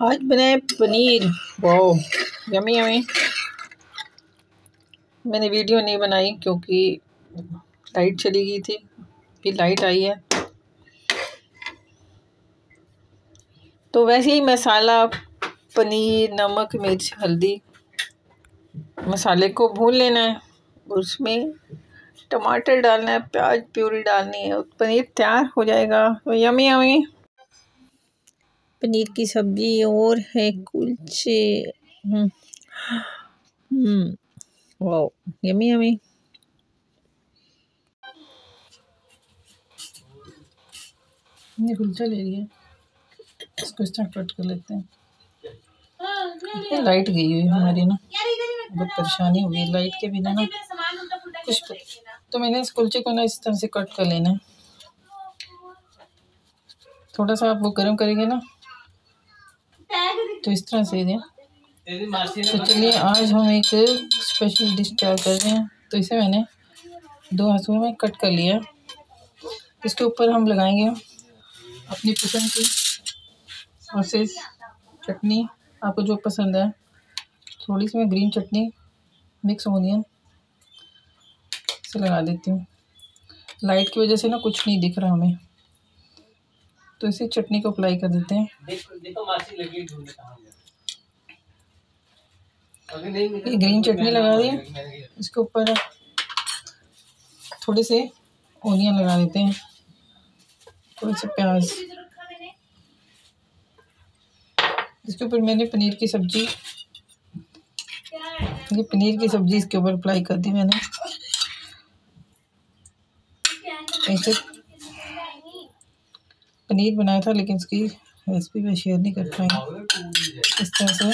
आज बनाए पनीर। वाह यमी यमी मैंने वीडियो नहीं बनाई क्योंकि लाइट चली गई थी। फिर लाइट आई है। तो वैसे ही मसाला, पनीर, नमक, मिर्च, हल्दी, मसाले को भून लेना है। उसमें टमाटर डालना है, प्याज प्यूरी डालनी है। पनीर तैयार हो जाएगा। तो यमी यमी पनीर की सब्ज़ी और है कुलचे। यमी यमी ये कुलचा ले लिया। इसको इस तरह कट कर लेते हैं। लाइट गई हुई हमारी ना। बहुत परेशानी हो गई। लाइट के बिना ना कुछ तो मैंने इस कुलचे को ना इस तरह से कट कर लेना है। थोड़ा सा आप वो गर्म करेंगे ना। तो इस तरह से दें तो चलिए, आज हम एक स्पेशल डिश तैयार कर रहे हैं। तो इसे मैंने दो हाथों में कट कर लिया इसके ऊपर हम लगाएँगे अपनी पसंद की और चटनी। आपको जो पसंद है। थोड़ी सी मैं ग्रीन चटनी मिक्स ओनियन से लगा देती हूँ। लाइट की वजह से ना कुछ नहीं दिख रहा हमें। तो इसी चटनी को अप्लाई कर देते हैं। ये ग्रीन चटनी लगा दी इसके ऊपर थोड़े से ओनियन लगा देते हैं। थोड़े से प्याज। इसके ऊपर मैंने पनीर की सब्ज़ी ये पनीर की सब्ज़ी इसके ऊपर अप्लाई कर दी मैंने। ऐसे पनीर बनाया था, लेकिन इसकी रेसिपी मैं शेयर नहीं कर पाई। इस तरह से।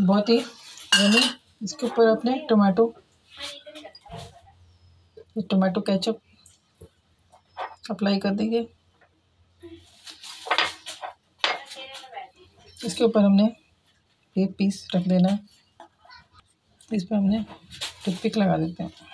बहुत ही यानी इसके ऊपर अपने टमाटो टमाटो केचप अप्लाई कर देंगे। इसके ऊपर हमने एक पीस रख देना है। इस पर हमने टूथपिक लगा देते हैं।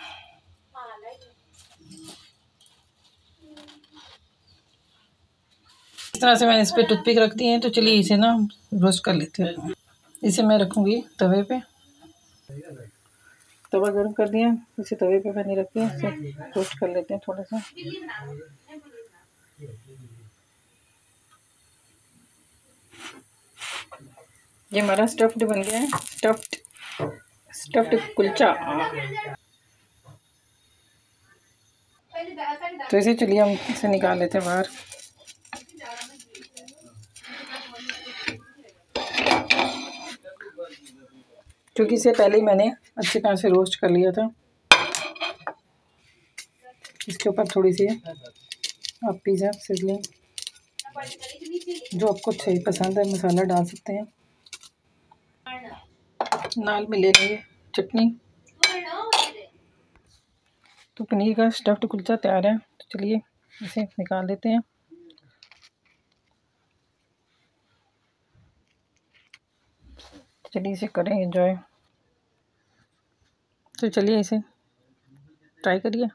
इस तरह से मैंने इस पर टूथपिक रख दी है तो चलिए इसे ना रोस्ट कर लेते हैं। इसे मैं रखूँगी तवे पे। तवा गर्म कर दिया, इसे तवे पे मैंने रख दिया, इसे रोस्ट कर लेते हैं थोड़ा सा। ये हमारा स्टफ्ड बन गया है स्टफ्ड स्टफ्ड कुलचा। तो इसे चलिए हम इसे निकाल लेते हैं बाहर। क्योंकि इसे पहले ही मैंने अच्छी तरह से रोस्ट कर लिया था। इसके ऊपर थोड़ी सी आप पिज़्ज़ा सिजलिंग, जो आपको सही पसंद है, मसाला डाल सकते हैं। नाल में ले लेंगे चटनी। तो पनीर का स्टफ्ड कुलचा तैयार है तो चलिए इसे निकाल देते हैं। चलिए इसे करें इंजॉय तो चलिए इसे ट्राई करिए।